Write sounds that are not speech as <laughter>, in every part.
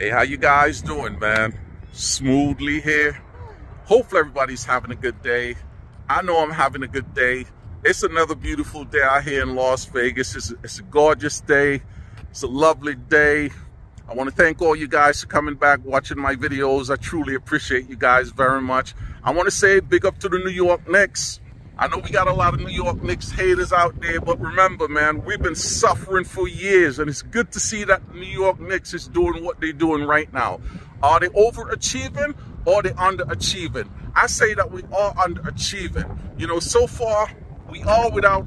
Hey, how you guys doing, man? Smooth Lee here. Hopefully everybody's having a good day. I know I'm having a good day. It's another beautiful day out here in Las Vegas. It's a, it's a gorgeous day. It's a lovely day. I want to thank all you guys for coming back, watching my videos. I truly appreciate you guys very much. I want to say big up to the New York Knicks. I know we got a lot of New York Knicks haters out there, but remember, man, we've been suffering for years, and it's good to see that New York Knicks is doing what they're doing right now. Are they overachieving or they underachieving? I say that we are underachieving. You know, so far, we are without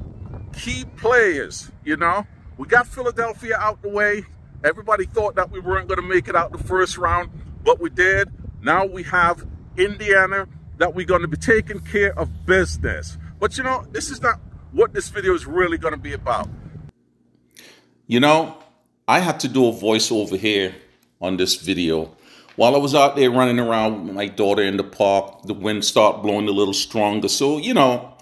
key players, you know. We got Philadelphia out the way. Everybody thought that we weren't going to make it out the first round, but we did. Now we have Indiana that we're going to be taking care of business. But you know, this is not what this video is really going to be about. You know, I had to do a voiceover here on this video. While I was out there running around with my daughter in the park, the wind started blowing a little stronger. So, you know,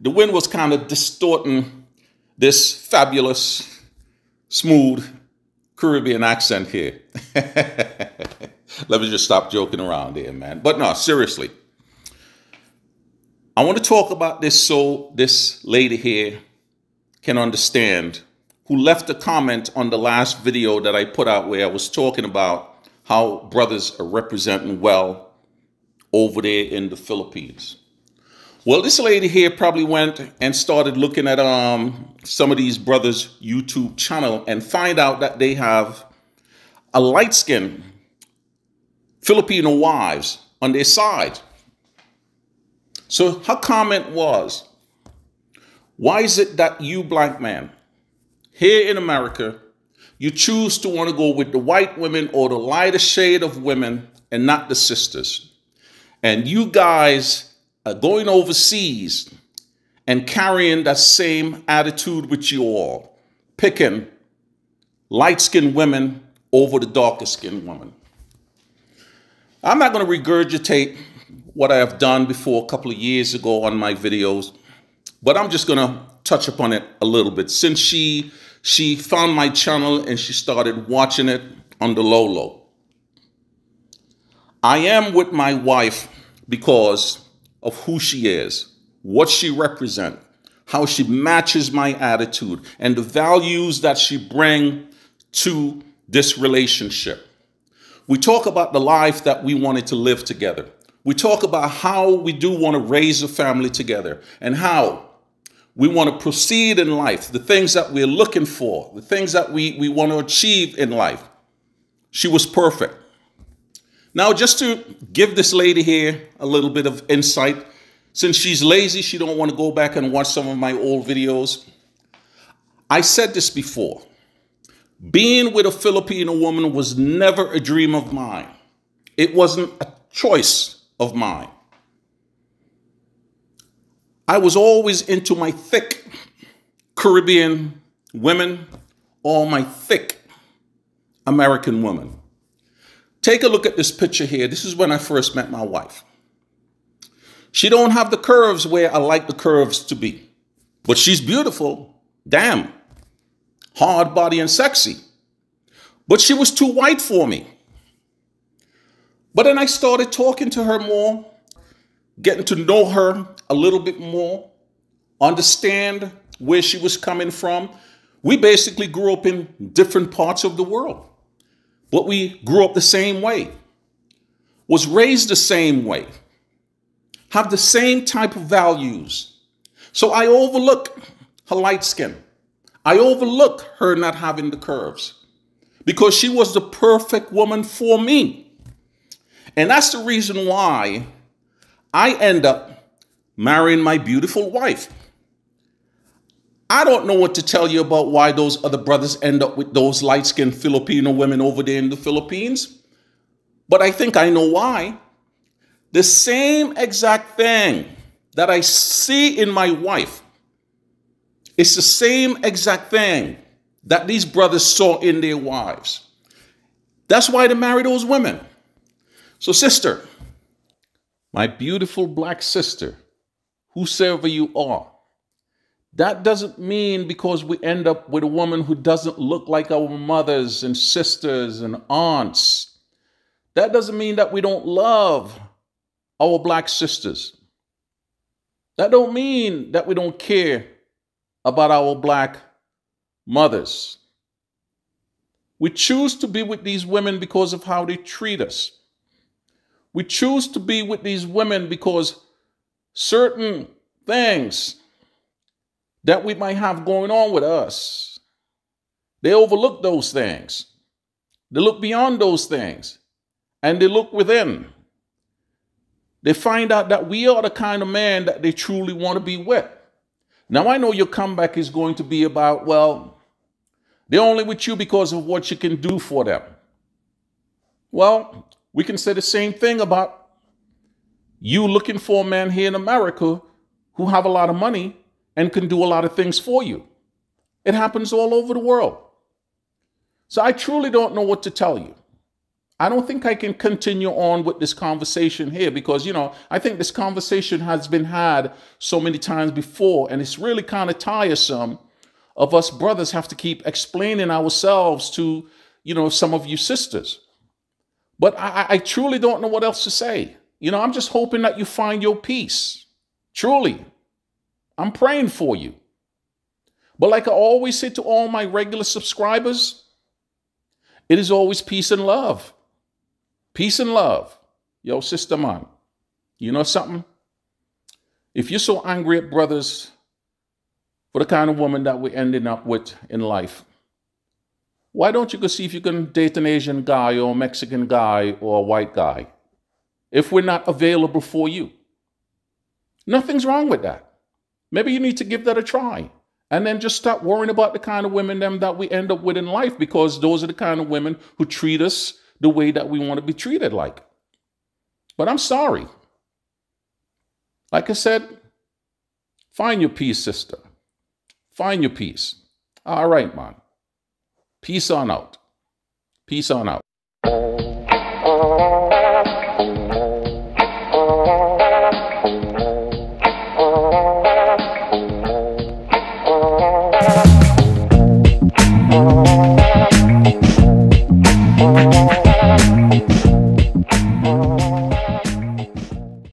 the wind was kind of distorting this fabulous, smooth Caribbean accent here. <laughs> Let me just stop joking around there, man. But no, seriously. I want to talk about this so this lady here can understand who left a comment on the last video that I put out where I was talking about how brothers are representing well over there in the Philippines. Well, this lady here probably went and started looking at um, some of these brothers' YouTube channel and find out that they have a light skin Filipino wives on their side. So her comment was, why is it that you black man here in America, you choose to want to go with the white women or the lighter shade of women and not the sisters? And you guys are going overseas and carrying that same attitude with you all, picking light-skinned women over the darker skinned woman. I'm not going to regurgitate what I have done before a couple of years ago on my videos, but I'm just gonna touch upon it a little bit. Since she she found my channel and she started watching it on the low low. I am with my wife because of who she is, what she represents, how she matches my attitude, and the values that she bring to this relationship. We talk about the life that we wanted to live together. We talk about how we do want to raise a family together and how we want to proceed in life, the things that we're looking for, the things that we, we want to achieve in life. She was perfect. Now, just to give this lady here a little bit of insight, since she's lazy, she don't want to go back and watch some of my old videos. I said this before. Being with a Filipino woman was never a dream of mine. It wasn't a choice of mine. I was always into my thick Caribbean women or my thick American women. Take a look at this picture here. This is when I first met my wife. She don't have the curves where I like the curves to be, but she's beautiful. Damn. Hard body and sexy. But she was too white for me. But then I started talking to her more, getting to know her a little bit more, understand where she was coming from. We basically grew up in different parts of the world, but we grew up the same way, was raised the same way, have the same type of values. So I overlook her light skin. I overlook her not having the curves because she was the perfect woman for me. And that's the reason why I end up marrying my beautiful wife. I don't know what to tell you about why those other brothers end up with those light skinned Filipino women over there in the Philippines, but I think I know why. The same exact thing that I see in my wife, it's the same exact thing that these brothers saw in their wives. That's why they marry those women. So, sister, my beautiful black sister, whosoever you are, that doesn't mean because we end up with a woman who doesn't look like our mothers and sisters and aunts That doesn't mean that we don't love our black sisters. That don't mean that we don't care about our black mothers. We choose to be with these women because of how they treat us. We choose to be with these women because certain things that we might have going on with us, they overlook those things. They look beyond those things and they look within. They find out that we are the kind of man that they truly want to be with. Now, I know your comeback is going to be about, well, they're only with you because of what you can do for them. Well, we can say the same thing about you looking for a man here in America who have a lot of money and can do a lot of things for you. It happens all over the world. So I truly don't know what to tell you. I don't think I can continue on with this conversation here because, you know, I think this conversation has been had so many times before, and it's really kind of tiresome of us brothers have to keep explaining ourselves to, you know, some of you sisters. But I, I truly don't know what else to say. You know, I'm just hoping that you find your peace. Truly. I'm praying for you. But like I always say to all my regular subscribers, it is always peace and love. Peace and love. Yo, sister man, you know something? If you're so angry at brothers for the kind of woman that we're ending up with in life, why don't you go see if you can date an Asian guy or a Mexican guy or a white guy if we're not available for you? Nothing's wrong with that. Maybe you need to give that a try and then just stop worrying about the kind of women them that we end up with in life because those are the kind of women who treat us the way that we want to be treated like. But I'm sorry. Like I said, find your peace, sister. Find your peace. All right, man. Peace on out. Peace on out.